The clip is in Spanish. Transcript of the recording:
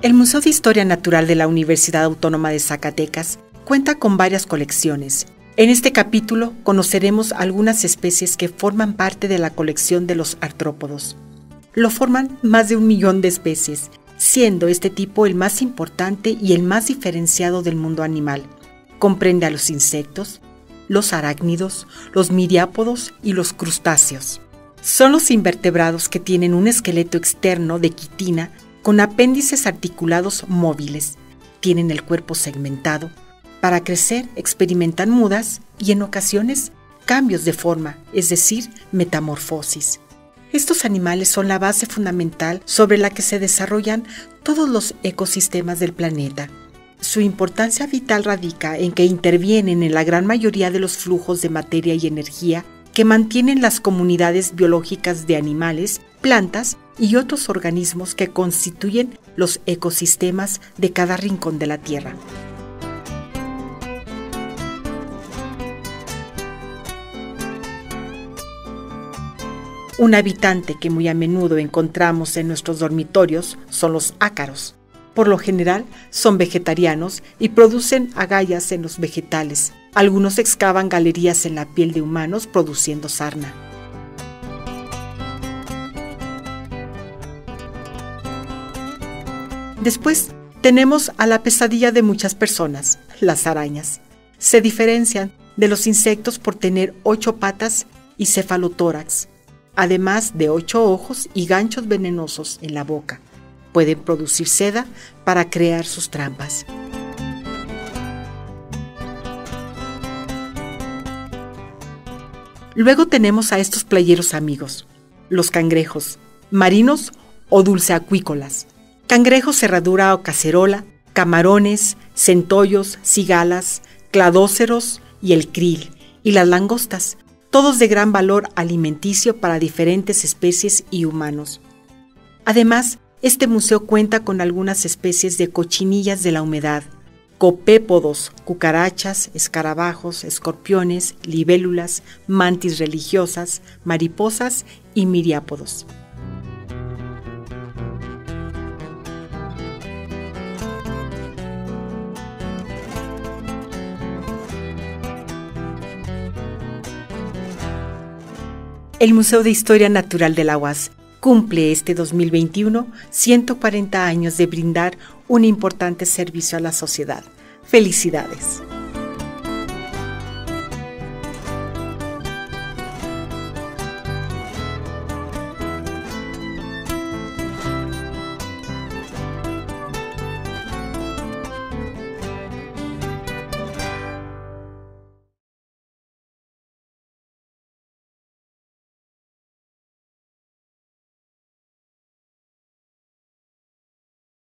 El Museo de Historia Natural de la Universidad Autónoma de Zacatecas cuenta con varias colecciones. En este capítulo conoceremos algunas especies que forman parte de la colección de los artrópodos. Lo forman más de un millón de especies, siendo este tipo el más importante y el más diferenciado del mundo animal. Comprende a los insectos, los arácnidos, los miriápodos y los crustáceos. Son los invertebrados que tienen un esqueleto externo de quitina con apéndices articulados móviles. Tienen el cuerpo segmentado. Para crecer experimentan mudas y en ocasiones cambios de forma, es decir, metamorfosis. Estos animales son la base fundamental sobre la que se desarrollan todos los ecosistemas del planeta. Su importancia vital radica en que intervienen en la gran mayoría de los flujos de materia y energía que mantienen las comunidades biológicas de animales, plantas y otros organismos que constituyen los ecosistemas de cada rincón de la Tierra. Un habitante que muy a menudo encontramos en nuestros dormitorios son los ácaros. Por lo general son vegetarianos y producen agallas en los vegetales. Algunos excavan galerías en la piel de humanos produciendo sarna. Después tenemos a la pesadilla de muchas personas, las arañas. Se diferencian de los insectos por tener ocho patas y cefalotórax, además de ocho ojos y ganchos venenosos en la boca. Pueden producir seda para crear sus trampas. Luego tenemos a estos playeros amigos, los cangrejos, marinos o dulceacuícolas cangrejos cerradura o cacerola, camarones, centollos, cigalas, cladóceros y el krill, y las langostas, todos de gran valor alimenticio para diferentes especies y humanos. Además, este museo cuenta con algunas especies de cochinillas de la humedad, copépodos, cucarachas, escarabajos, escorpiones, libélulas, mantis religiosas, mariposas y miriápodos. El Museo de Historia Natural de la UAS cumple este 2021 140 años de brindar un importante servicio a la sociedad. Felicidades.